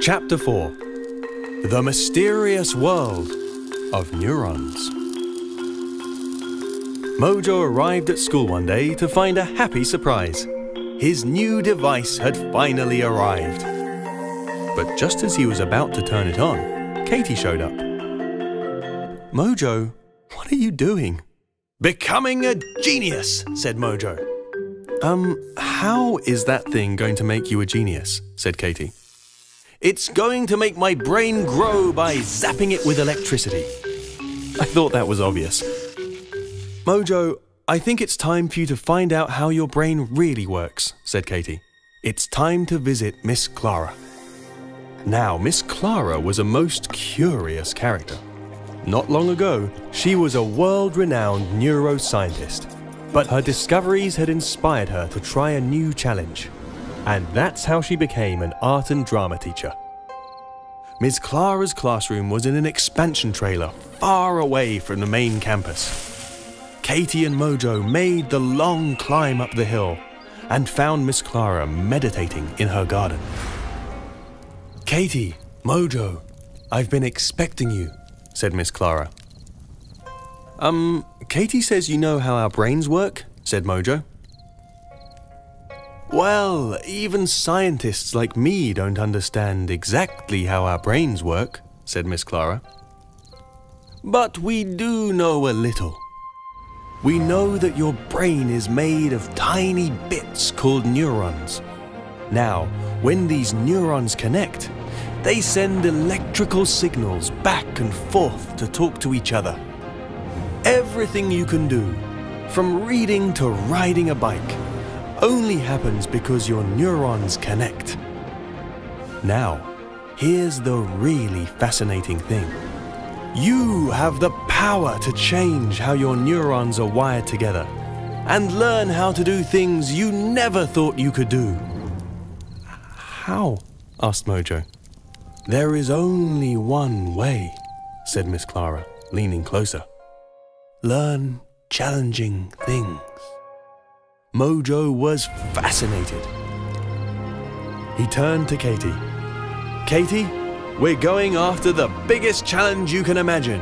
Chapter 4 The Mysterious World of Neurons. Mojo arrived at school one day to find a happy surprise. His new device had finally arrived. But just as he was about to turn it on, Katie showed up. Mojo, what are you doing? Becoming a genius, said Mojo. Um, how is that thing going to make you a genius? said Katie. It's going to make my brain grow by zapping it with electricity. I thought that was obvious. Mojo, I think it's time for you to find out how your brain really works, said Katie. It's time to visit Miss Clara. Now, Miss Clara was a most curious character. Not long ago, she was a world renowned neuroscientist, but her discoveries had inspired her to try a new challenge. And that's how she became an art and drama teacher. Ms. Clara's classroom was in an expansion trailer far away from the main campus. Katie and Mojo made the long climb up the hill and found Miss Clara meditating in her garden. Katie, Mojo, I've been expecting you, said Miss Clara. Um, Katie says you know how our brains work, said Mojo. Well, even scientists like me don't understand exactly how our brains work, said Miss Clara. But we do know a little. We know that your brain is made of tiny bits called neurons. Now, when these neurons connect, they send electrical signals back and forth to talk to each other. Everything you can do, from reading to riding a bike, only happens because your neurons connect. Now, here's the really fascinating thing. You have the power to change how your neurons are wired together and learn how to do things you never thought you could do. How? asked Mojo. There is only one way, said Miss Clara, leaning closer. Learn challenging things. Mojo was fascinated. He turned to Katie. Katie, we're going after the biggest challenge you can imagine.